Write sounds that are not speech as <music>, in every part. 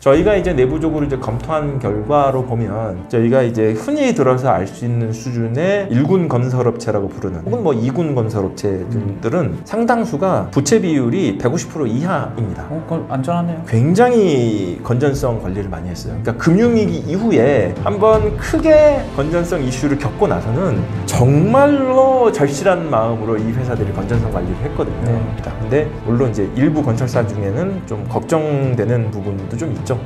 저희가 이제 내부적으로 이제 검토한 결과로 보면 저희가 이제 흔히 들어서 알 수 있는 수준의 1군 건설업체라고 부르는 혹은 뭐 2군 건설업체들은 상당수가 부채 비율이 150% 이하입니다. 어, 그건 안전하네요. 굉장히 건전성 관리를 많이 했어요. 그러니까 금융위기 이후에 한번 크게 건전성 이슈를 겪고 나서는 정말로 절실한 마음으로 이 회사들이 건전성 관리를 했거든요. 네. 자, 근데 물론 이제 일부 건설사 중에는 좀 걱정되는 부분도 좀 있죠.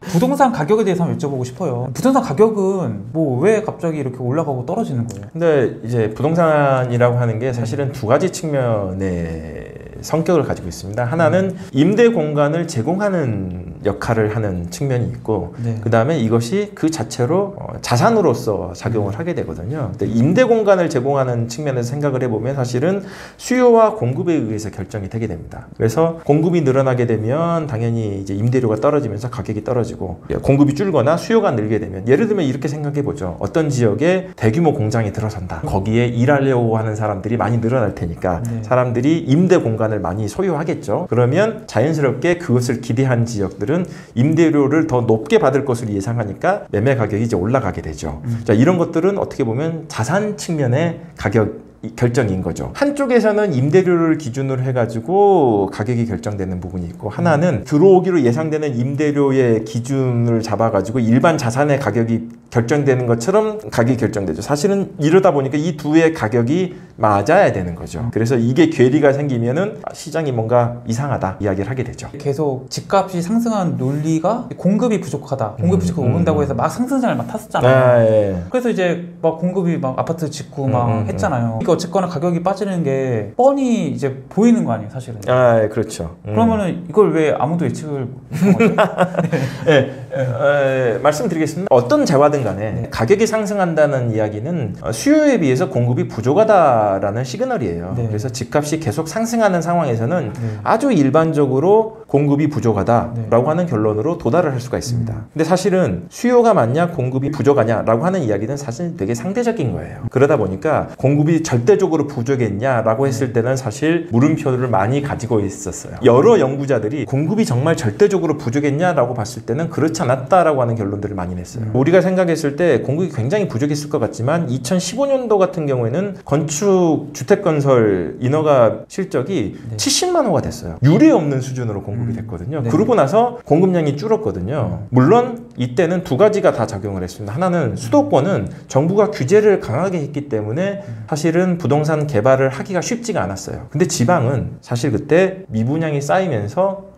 부동산 가격에 대해서 한번 여쭤보고 싶어요. 부동산 가격은 뭐 왜 갑자기 이렇게 올라가고 떨어지는 거예요? 근데 이제 부동산이라고 하는 게 사실은 두 가지 측면의 성격을 가지고 있습니다. 하나는 임대 공간을 제공하는 역할을 하는 측면이 있고 네. 그 다음에 이것이 그 자체로 어, 자산으로서 작용을 하게 되거든요. 근데 임대 공간을 제공하는 측면에서 생각을 해보면 사실은 수요와 공급에 의해서 결정이 되게 됩니다. 그래서 공급이 늘어나게 되면 당연히 이제 임대료가 떨어지면서 가격이 떨어지고 예, 공급이 줄거나 수요가 늘게 되면 예를 들면 이렇게 생각해 보죠. 어떤 지역에 대규모 공장이 들어선다. 거기에 일하려고 하는 사람들이 많이 늘어날 테니까 네. 사람들이 임대 공간을 많이 소유하겠죠. 그러면 자연스럽게 그것을 기대한 지역들은 임대료를 더 높게 받을 것으로 예상하니까 매매 가격이 이제 올라가게 되죠. 자, 이런 것들은 어떻게 보면 자산 측면의 가격 이- 결정인 거죠. 한쪽에서는 임대료를 기준으로 해가지고 가격이 결정되는 부분이 있고 하나는 들어오기로 예상되는 임대료의 기준을 잡아가지고 일반 자산의 가격이 결정되는 것처럼 가격이 결정되죠. 사실은 이러다 보니까 이 두의 가격이 맞아야 되는 거죠. 그래서 이게 괴리가 생기면은 아, 시장이 뭔가 이상하다 이야기를 하게 되죠. 계속 집값이 상승한 논리가 공급이 부족하다. 공급이 음, 부족하고 음. 오른다고 해서 막 상승장을 막 탔었잖아요. 아, 예. 그래서 이제 막 공급이 막 아파트 짓고 막 음, 음, 음. 했잖아요. 이거 어쨌거나 가격이 빠지는 게 뻔히 이제 보이는 거 아니에요, 사실은. 아, 예, 그렇죠. 음. 그러면은 이걸 왜 아무도 예측을 못한 거죠? <laughs> 예, 예, 예, 말씀드리겠습니다. 어떤 재화든 간에 네. 가격이 상승한다는 이야기는 어, 수요에 비해서 공급이 부족하다라는 시그널이에요. 네. 그래서 집값이 계속 상승하는 상황에서는 네. 아주 일반적으로 공급이 부족하다라고 네. 하는 결론으로 도달을 할 수가 있습니다. 음. 근데 사실은 수요가 많냐 공급이 부족하냐라고 하는 이야기는 사실 되게 상대적인 거예요. 그러다 보니까 공급이 절대적으로 부족했냐라고 했을 때는 사실 물음표를 많이 가지고 있었어요. 여러 연구자들이 공급이 정말 절대적으로 부족했냐라고 봤을 때는 그렇지 않았다라고 하는 결론들을 많이 냈어요. 음. 우리가 생각했을 때 공급이 굉장히 부족했을 것 같지만 2015년도 같은 경우에는 건축 주택 건설 인허가 실적이 네. 70만 호가 됐어요. 유례 없는 수준으로 공급이 음. 됐거든요. 네. 그러고 나서 공급량이 줄었거든요. 물론 이때는 두 가지가 다 작용을 했습니다. 하나는 수도권은 정부가 규제를 강하게 했기 때문에 사실은 부동산 개발을 하기가 쉽지가 않았어요. 근데 지방은 사실 그때 미분양이 쌓이면서 어,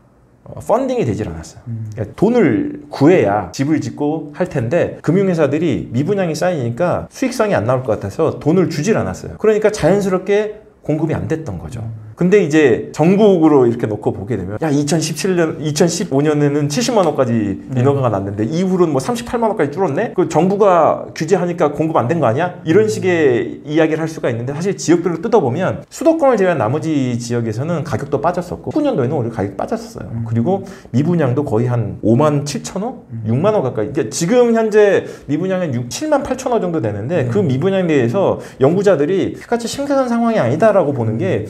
펀딩이 되질 않았어요. 음. 그러니까 돈을 구해야 집을 짓고 할 텐데 금융회사들이 미분양이 쌓이니까 수익성이 안 나올 것 같아서 돈을 주질 않았어요. 그러니까 자연스럽게 공급이 안 됐던 거죠. 근데 이제 전국으로 이렇게 놓고 보게 되면 야 2017년 2015년에는 70만 원까지 네. 인허가가 났는데 이후로는 뭐 38만 원까지 줄었네. 그 정부가 규제하니까 공급 안 된 거 아니야? 이런 식의 이야기를 할 수가 있는데 사실 지역별로 뜯어보면 수도권을 제외한 나머지 지역에서는 가격도 빠졌었고 9년도에는 오히려 가격이 빠졌어요. 그리고 미분양도 거의 한 5만 7천 호, 6만 호 가까이. 그러니까 지금 현재 미분양은 6, 7만 8천 호 정도 되는데 네. 그 미분양에 대해서 연구자들이 그같이 심각한 상황이 아니다라고 보는 게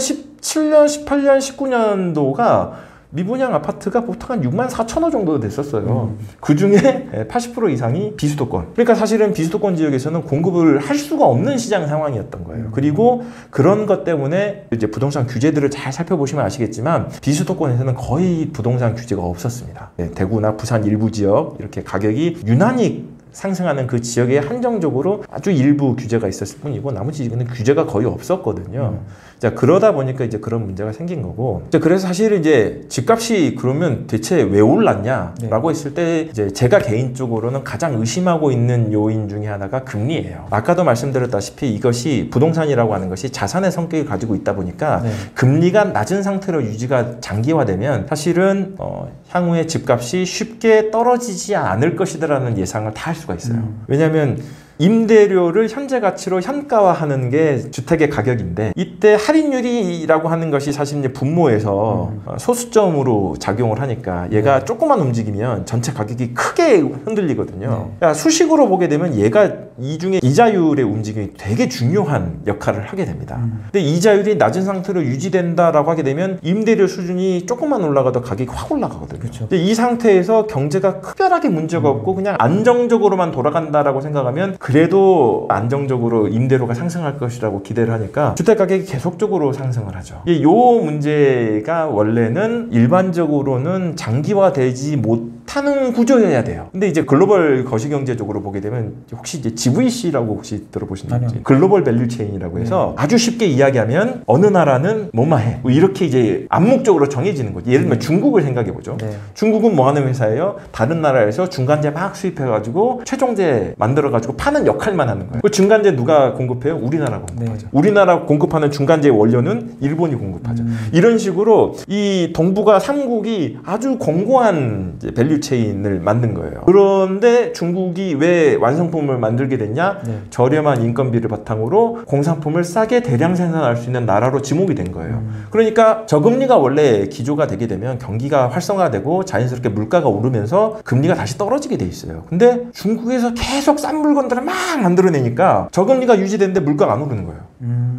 2017년, 18년, 19년도가 미분양 아파트가 보통 한 6만 4천 호 정도 됐었어요. 그 중에 80% 이상이 비수도권. 그러니까 사실은 비수도권 지역에서는 공급을 할 수가 없는 시장 상황이었던 거예요. 그리고 그런 것 때문에 이제 부동산 규제들을 잘 살펴보시면 아시겠지만 비수도권에서는 거의 부동산 규제가 없었습니다. 네, 대구나 부산 일부 지역 이렇게 가격이 유난히 상승하는 그 지역에 한정적으로 아주 일부 규제가 있었을 뿐이고 나머지 지역에는 규제가 거의 없었거든요. 자 그러다 보니까 이제 그런 문제가 생긴 거고. 자, 그래서 사실 이제 집값이 그러면 대체 왜 올랐냐라고 했을 때 이제 제가 개인적으로는 가장 의심하고 있는 요인 중에 하나가 금리예요. 아까도 말씀드렸다시피 이것이 부동산이라고 하는 것이 자산의 성격을 가지고 있다 보니까 네. 금리가 낮은 상태로 유지가 장기화되면 사실은 어, 향후에 집값이 쉽게 떨어지지 않을 것이다라는 예상을 다 할 수가 있어요. 음. 왜냐하면 임대료를 현재 가치로 현가화하는 게 주택의 가격인데 이때 할인율이라고 하는 것이 사실 분모에서 어, 소수점으로 작용을 하니까 얘가 조금만 움직이면 전체 가격이 크게 흔들리거든요. 그러니까 수식으로 보게 되면 얘가 이 중에 이자율의 움직임이 되게 중요한 역할을 하게 됩니다. 근데 이자율이 낮은 상태로 유지된다라고 하게 되면 임대료 수준이 조금만 올라가도 가격이 확 올라가거든요. 그렇죠. 근데 이 상태에서 경제가 특별하게 문제가 없고 그냥 안정적으로만 돌아간다라고 생각하면 그 래도 안정적으로 임대료가 상승할 것이라고 기대를 하니까 주택 가격이 계속적으로 상승을 하죠. 이요 문제가 원래는 일반적으로는 장기화되지 못 하는 구조여야 돼요. 근데 이제 글로벌 거시경제적으로 보게 되면 혹시 이제 GVC라고 혹시? 아니요. global value chain이라고 해서 아주 쉽게 이야기하면 어느 나라는 뭐뭐해 뭐 이렇게 이제 암묵적으로 정해지는 거죠. 예를 들면 중국을 생각해 보죠. 네. 중국은 뭐 하는 회사예요? 다른 나라에서 중간재 막 수입해 가지고 최종재 만들어 가지고 파는 역할만 하는 거예요. 그 중간재 누가 공급해요? 우리나라가 공급하죠. 우리나라 공급하는 중간재 원료는 일본이 공급하죠. 이런 식으로 이 동북아 삼국이 아주 공고한 이제 value chain을 만든 거예요. 그런데 중국이 왜 완성품을 만들게 됐냐? 네. 저렴한 인건비를 바탕으로 공산품을 싸게 대량 생산할 수 있는 나라로 지목이 된 거예요. 그러니까 저금리가 원래 기조가 되게 되면 경기가 활성화되고 자연스럽게 물가가 오르면서 금리가 다시 떨어지게 돼 있어요. 근데 중국에서 계속 싼 물건들을 막 만들어내니까 저금리가 유지되는데 물가가 안 오르는 거예요. 음.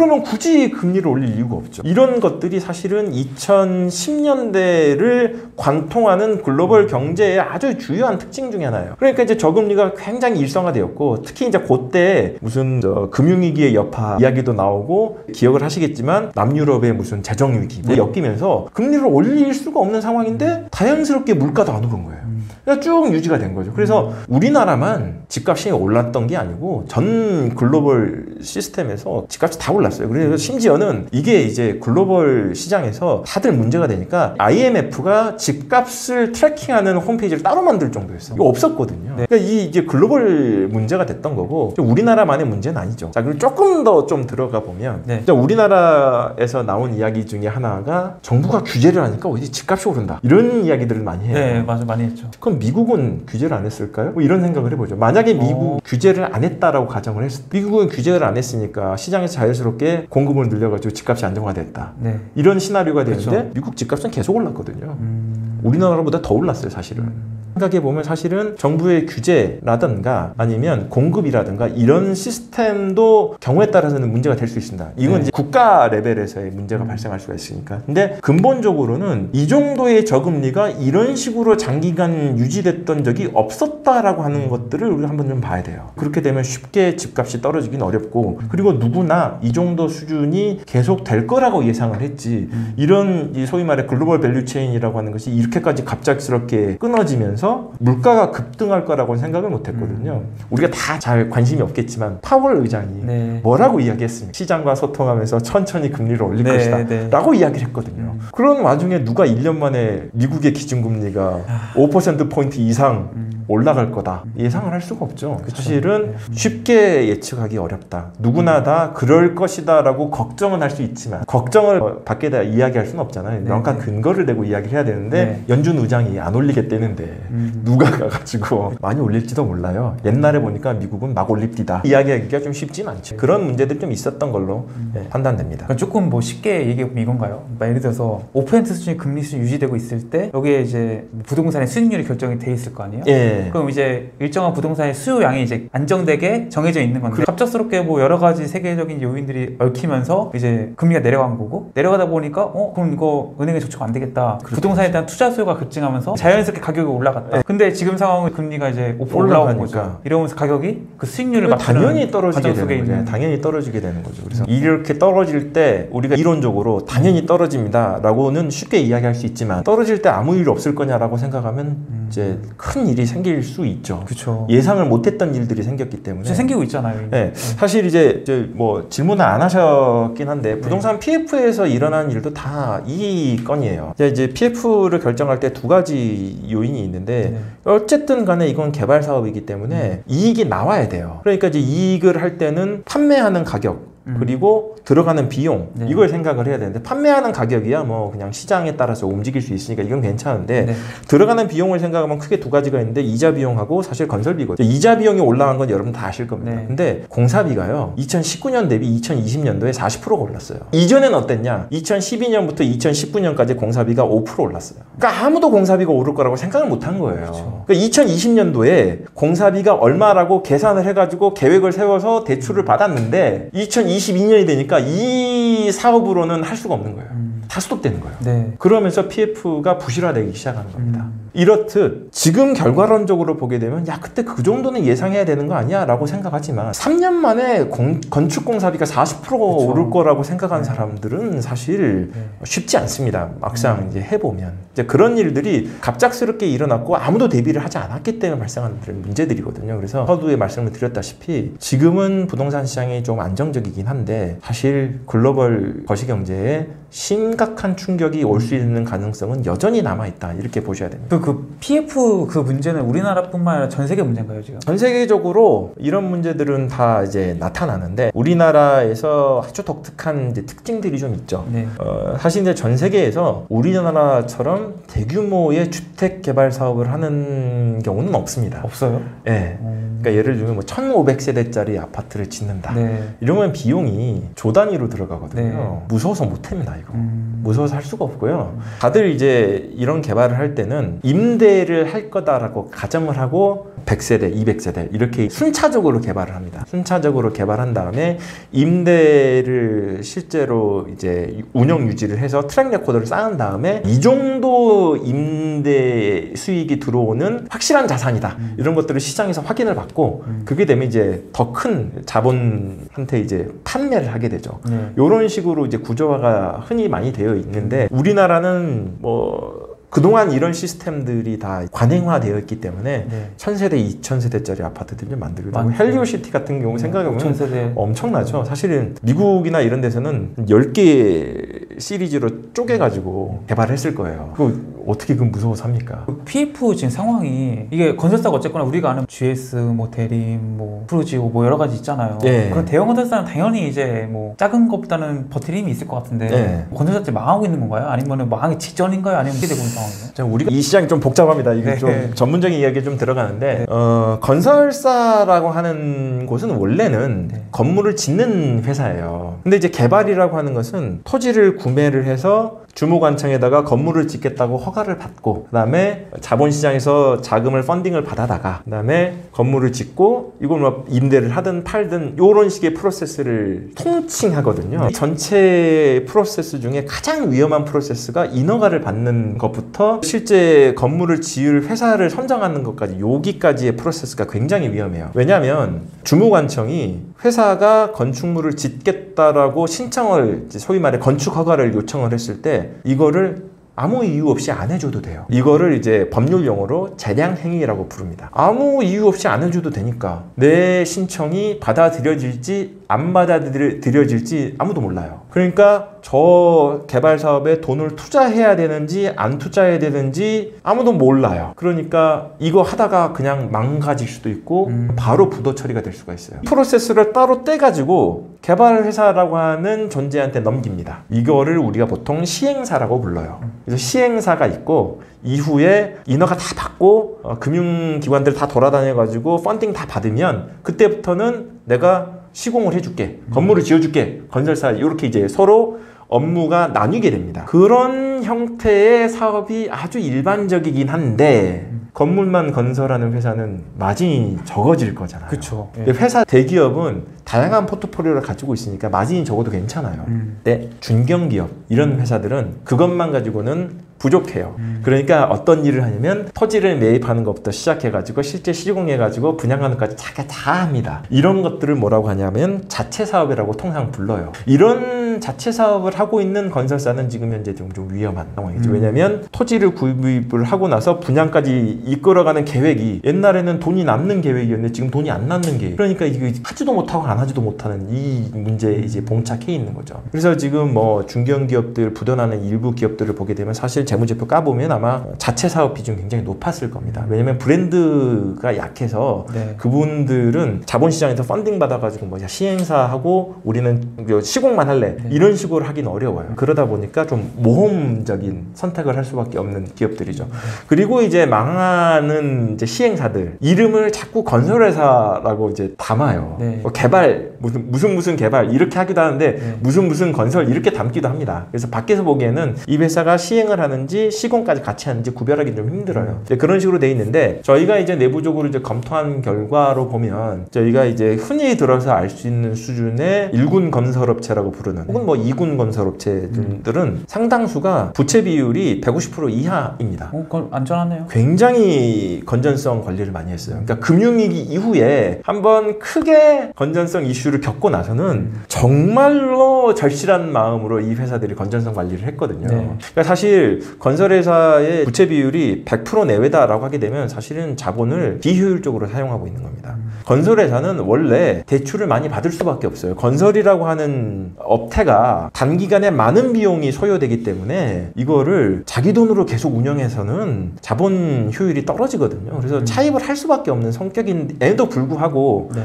그러면 굳이 금리를 올릴 이유가 없죠. 이런 것들이 사실은 2010년대를 관통하는 글로벌 경제의 아주 주요한 특징 중에 하나예요. 그러니까 이제 저금리가 굉장히 일상화되었고 특히 이제 그때 무슨 저 금융위기의 여파 이야기도 나오고 기억을 하시겠지만 남유럽의 무슨 재정위기 뭐 엮이면서 금리를 올릴 수가 없는 상황인데 자연스럽게 물가도 안 오른 거예요. 그러니까 쭉 유지가 된 거죠. 그래서 우리나라만 집값이 올랐던 게 아니고 전 글로벌 시스템에서 집값이 다 올랐어요. 그래서 심지어는 이게 이제 글로벌 시장에서 다들 문제가 되니까 IMF가 집값을 트래킹하는 홈페이지를 따로 만들 정도였어요. 이거 없었거든요. 그러니까 이 이제 글로벌 문제가 됐던 거고 우리나라만의 문제는 아니죠. 자, 그리고 조금 더 좀 들어가 보면 네. 우리나라에서 나온 이야기 중에 하나가 정부가 규제를 하니까 어디 집값이 오른다 이런 이야기들을 많이 해요. 네, 맞아 많이 했죠. 그럼 미국은 규제를 안 했을까요? 뭐 이런 생각을 해보죠. 만약 에 미국 어. 규제를 안 했다라고 가정을 했을 때 미국은 규제를 안 했으니까 시장에서 자연스럽게 공급을 늘려가지고 집값이 안정화됐다. 네. 이런 시나리오가 되는데 그쵸. 미국 집값은 계속 올랐거든요. 음. 우리나라보다 더 올랐어요, 사실은. 생각해 보면 사실은 정부의 규제라든가 아니면 공급이라든가 이런 시스템도 경우에 따라서는 문제가 될 수 있습니다. 이건 네. 이제 국가 레벨에서의 문제가 발생할 수가 있으니까. 근데 근본적으로는 이 정도의 저금리가 이런 식으로 장기간 유지됐던 적이 없었다라고 하는 것들을 우리가 한번 좀 봐야 돼요. 그렇게 되면 쉽게 집값이 떨어지긴 어렵고 그리고 누구나 이 정도 수준이 계속 될 거라고 예상을 했지 이런 이 소위 말해 global value chain이라고 하는 것이 이렇게까지 갑작스럽게 끊어지면서 물가가 급등할 거라고 생각을 못 했거든요. 우리가 다 잘 관심이 없겠지만 파월 의장이 네. 뭐라고 이야기했습니까? 시장과 소통하면서 천천히 금리를 올릴 네, 것이다. 네. 라고 이야기를 했거든요. 그런 와중에 누가 1년 만에 미국의 기준금리가 5%포인트 이상 올라갈 거다. 예상을 할 수가 없죠. 사실은 쉽게 예측하기 어렵다. 누구나 다 그럴 것이다 라고 걱정은 할 수 있지만 걱정을 어, 밖에다 이야기할 수는 없잖아요. 네, 명확한 네. 근거를 내고 이야기를 해야 되는데 네. 연준 의장이 안 올리겠다는데 음. 누가 가가지고 많이 올릴지도 몰라요. 옛날에 보니까 미국은 막 올립디다. 이야기하기가 좀 쉽진 않죠. 그런 문제들이 좀 있었던 걸로 예, 판단됩니다. 조금 뭐 쉽게 얘기해 보면 이건가요? 그러니까 예를 들어서 5% 수준의 금리 수준이 유지되고 있을 때 여기에 이제 부동산의 수익률이 결정이 돼 있을 거 아니에요? 예. 그럼 이제 일정한 부동산의 수요량이 이제 안정되게 정해져 있는 건데 갑작스럽게 뭐 여러 가지 세계적인 요인들이 얽히면서 이제 금리가 내려간 거고 내려가다 보니까 어 그럼 이거 은행에 저축 안 되겠다. 부동산에 대한 투자 수요가 급증하면서 자연스럽게 가격이 올라갔다. 근데 지금 상황은 금리가 이제 5% 올라온 거죠. 이러면서 가격이 그 수익률을 맞추는 당연히 떨어지게 되는 거죠. 당연히 떨어지게 되는 거죠. 그래서 이렇게 떨어질 때 우리가 이론적으로 당연히 떨어집니다라고는 쉽게 이야기할 수 있지만 떨어질 때 아무 일 없을 거냐라고 생각하면 이제 큰 일이 생길 수 있죠. 그렇죠 예상을 못했던 일들이 생겼기 때문에. 지금 생기고 있잖아요 이미. 네, 사실 이제 이제 뭐 질문을 안 하셨긴 한데 부동산 PF에서 일어난 일도 다 이 건이에요. 이제 PF를 결정할 때 두 가지 요인이 있는데 네. 어쨌든 간에 이건 개발 사업이기 때문에 이익이 나와야 돼요. 그러니까 이제 이익을 할 때는 판매하는 가격 음. 그리고 들어가는 비용 네. 이걸 생각을 해야 되는데 판매하는 가격이야 뭐 그냥 시장에 따라서 움직일 수 있으니까 이건 괜찮은데 네. 들어가는 비용을 생각하면 크게 두 가지가 있는데 이자 비용하고 사실 건설비거든요. 이자 비용이 올라간 건 여러분 다 아실 겁니다. 네. 근데 공사비가요. 2019년 대비 2020년도에 40%가 올랐어요. 이전엔 어땠냐? 2012년부터 2019년까지 공사비가 5% 올랐어요. 그러니까 아무도 공사비가 오를 거라고 생각을 못 한 거예요. 그렇죠. 그러니까 2020년도에 공사비가 얼마라고 계산을 해가지고 계획을 세워서 대출을 받았는데 2022년이 되니까 이 사업으로는 할 수가 없는 거예요. 음. 다 스톱되는 거예요. 네. 그러면서 PF가 부실화되기 시작하는 겁니다. 음. 이렇듯 지금 결과론적으로 보게 되면 야 그때 그 정도는 예상해야 되는 거 아니야 라고 생각하지만 3년 만에 공- 건축공사비가 40% 그쵸. 오를 거라고 생각한 네. 사람들은 사실 네. 쉽지 않습니다. 막상 음. 이제 해보면 이제 그런 일들이 갑작스럽게 일어났고 아무도 대비를 하지 않았기 때문에 발생하는 문제들이거든요. 그래서 서두에 말씀을 드렸다시피 지금은 부동산 시장이 좀 안정적이긴 한데 사실 글로벌 거시경제에 심각한 충격이 올 수 있는 가능성은 여전히 남아 있다 이렇게 보셔야 됩니다. 그, 그 PF 그 문제는 우리나라뿐만 아니라 전 세계 문제인가요 지금? 전 세계적으로 이런 문제들은 다 이제 나타나는데 우리나라에서 아주 독특한 특징들이 좀 있죠. 네. 어, 사실 이제 전 세계에서 우리나라처럼 대규모의 주택 개발 사업을 하는 경우는 없습니다. 없어요? 예. 음. 그러니까 예를 들면 뭐 1,500세대짜리 아파트를 짓는다. 네. 이러면 비용이 조 단위로 들어가거든요. 네. 무서워서 못 합니다 이거. 음. 무서워서 할 수가 없고요. 다들 이제 이런 개발을 할 때는 임대를 할 거다라고 가정을 하고 100세대, 200세대 이렇게 순차적으로 개발을 합니다. 순차적으로 개발한 다음에 임대를 실제로 이제 운영 유지를 해서 track record를 쌓은 다음에 이 정도 임대 수익이 들어오는 확실한 자산이다. 음. 이런 것들을 시장에서 확인을 받고 음. 그게 되면 이제 더 큰 자본한테 이제 판매를 하게 되죠. 네. 이런 식으로 이제 구조화가 흔히 많이 되어 있는데 우리나라는 뭐 그동안 이런 시스템들이 다 관행화되어 있기 때문에 네. 천세대, 이천세대짜리 아파트들을 만들기도 하고. 헬리오시티 같은 경우 생각해보면 전 세대. 엄청나죠. 사실은 미국이나 이런 데서는 10개 시리즈로 쪼개가지고 개발을 했을 거예요. 그거 어떻게 그 무서워서 합니까? 그 PF 지금 상황이 이게 건설사가 어쨌거나 우리가 아는 GS, 뭐 대림, 뭐 푸르지오 뭐 여러 가지 있잖아요. 예. 그런 대형 건설사는 당연히 이제 뭐 작은 것보다는 버틸 힘이 있을 것 같은데 예. 건설사들 망하고 있는 건가요? 아니면 망하기 직전인가요? 아니면 어떻게 되고 있는 상황이에요? 자, 우리가 이 시장이 좀 복잡합니다. 이게 네. 좀 전문적인 이야기 좀 들어가는데 네. 어, 건설사라고 하는 곳은 원래는 네. 건물을 짓는 회사예요. 근데 이제 개발이라고 하는 것은 토지를 구매를 해서 주무관청에다가 건물을 짓겠다고 허가를 받고 그다음에 자본시장에서 자금을 펀딩을 받아다가 그다음에 건물을 짓고 이걸 뭐 임대를 하든 팔든 이런 식의 프로세스를 통칭하거든요. 이 전체 프로세스 중에 가장 위험한 프로세스가 인허가를 받는 것부터 실제 건물을 지을 회사를 선정하는 것까지 여기까지의 프로세스가 굉장히 위험해요. 왜냐하면 주무관청이 회사가 건축물을 짓겠다라고 신청을 소위 말해 건축 허가를 요청을 했을 때 이거를 아무 이유 없이 안 해줘도 돼요. 이거를 이제 법률 용어로 재량 행위라고 부릅니다. 아무 이유 없이 안 해줘도 되니까 내 신청이 받아들여질지 안 받아들여질지 아무도 몰라요. 그러니까 저 개발 사업에 돈을 투자해야 되는지 안 투자해야 되는지 아무도 몰라요. 그러니까 이거 하다가 그냥 망가질 수도 있고 음. 바로 부도 처리가 될 수가 있어요. 프로세스를 따로 떼가지고 개발 회사라고 하는 존재한테 넘깁니다. 이거를 우리가 보통 시행사라고 불러요. 그래서 시행사가 있고 이후에 인허가 다 받고 어, 금융기관들 다 돌아다녀가지고 펀딩 다 받으면 그때부터는 내가 시공을 해줄게, 건물을 지어줄게, 건설사 이렇게 이제 서로 업무가 나뉘게 됩니다. 그런 형태의 사업이 아주 일반적이긴 한데 건물만 건설하는 회사는 마진이 적어질 거잖아요. 그렇죠. 근데 회사 대기업은 다양한 포트폴리오를 가지고 있으니까 마진이 적어도 괜찮아요. 음. 근데 중견기업 이런 회사들은 그것만 가지고는 부족해요. 음. 그러니까 어떤 일을 하냐면 토지를 매입하는 것부터 시작해가지고 실제 시공해가지고 분양하는 것까지 자기가 다 합니다. 이런 것들을 뭐라고 하냐면 자체 사업이라고 통상 불러요. 이런 자체 사업을 하고 있는 건설사는 지금 현재 좀, 좀 위험한 상황이죠. 음. 왜냐하면 토지를 구입을 하고 나서 분양까지 이끌어가는 계획이 옛날에는 돈이 남는 계획이었는데 지금 돈이 안 남는 계획. 그러니까 이거 하지도 못하고 안 하지도 못하는 이 문제에 이제 봉착해 있는 거죠. 그래서 지금 뭐 중견 기업들 부도나는 일부 기업들을 보게 되면 사실 재무제표 까보면 아마 자체 사업 비중 굉장히 높았을 겁니다. 왜냐면 브랜드가 약해서 네. 그분들은 자본시장에서 펀딩 받아가지고 뭐 시행사하고 우리는 시공만 할래 네. 이런 식으로 하기는 어려워요. 그러다 보니까 좀 모험적인 선택을 할 수밖에 없는 기업들이죠. 그리고 이제 망하는 이제 시행사들 이름을 자꾸 건설회사라고 이제 담아요. 네. 뭐 개발 무슨 무슨 무슨 개발 이렇게 하기도 하는데 네. 무슨 무슨 건설 이렇게 담기도 합니다. 그래서 밖에서 보기에는 이 회사가 시행을 하는지 시공까지 같이 하는지 구별하기 좀 힘들어요. 이제 그런 식으로 돼 있는데 저희가 이제 내부적으로 이제 검토한 결과로 보면 저희가 이제 흔히 들어서 알 수 있는 수준의 일군 건설업체라고 부르는 혹은 뭐 이군 건설업체들은 상당수가 부채 비율이 150% 이하입니다. 어, 그건 안전하네요. 굉장히 건전성 관리를 많이 했어요. 그러니까 금융위기 이후에 한번 크게 건전성 이슈를 겪고 나서는 정말로 절실한 마음으로 이 회사들이 건전성 관리를 했거든요. 네. 그러니까 사실 건설회사의 부채 비율이 100% 내외다라고 하게 되면 사실은 자본을 비효율적으로 사용하고 있는 겁니다. 건설회사는 원래 대출을 많이 받을 수밖에 없어요. 건설이라고 하는 업태가 단기간에 많은 비용이 소요되기 때문에 이거를 자기 돈으로 계속 운영해서는 자본 효율이 떨어지거든요. 그래서 차입을 할 수밖에 없는 성격인데도 불구하고 네.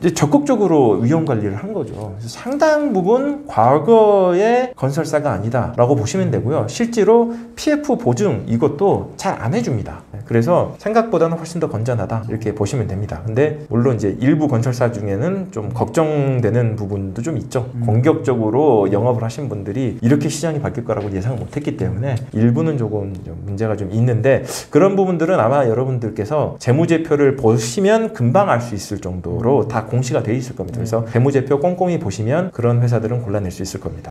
이제 적극적으로 위험 관리를 한 거죠. 상당 부분 과거의 건설사가 아니다라고 보시면 되고요. 실제로 PF 보증 이것도 잘 안 해줍니다. 그래서 생각보다는 훨씬 더 건전하다 이렇게 보시면 됩니다. 근데 물론 이제 일부 건설사 중에는 좀 걱정되는 부분도 좀 있죠. 공격적으로 영업을 하신 분들이 이렇게 시장이 바뀔 거라고 예상을 못했기 때문에 일부는 조금 좀 문제가 좀 있는데 그런 부분들은 아마 여러분들께서 재무제표를 보시면 금방 알 수 있을 정도로 다 공시가 돼 있을 겁니다. 그래서 재무제표 꼼꼼히 보시면 그런 회사들은 골라낼 수 있을 겁니다.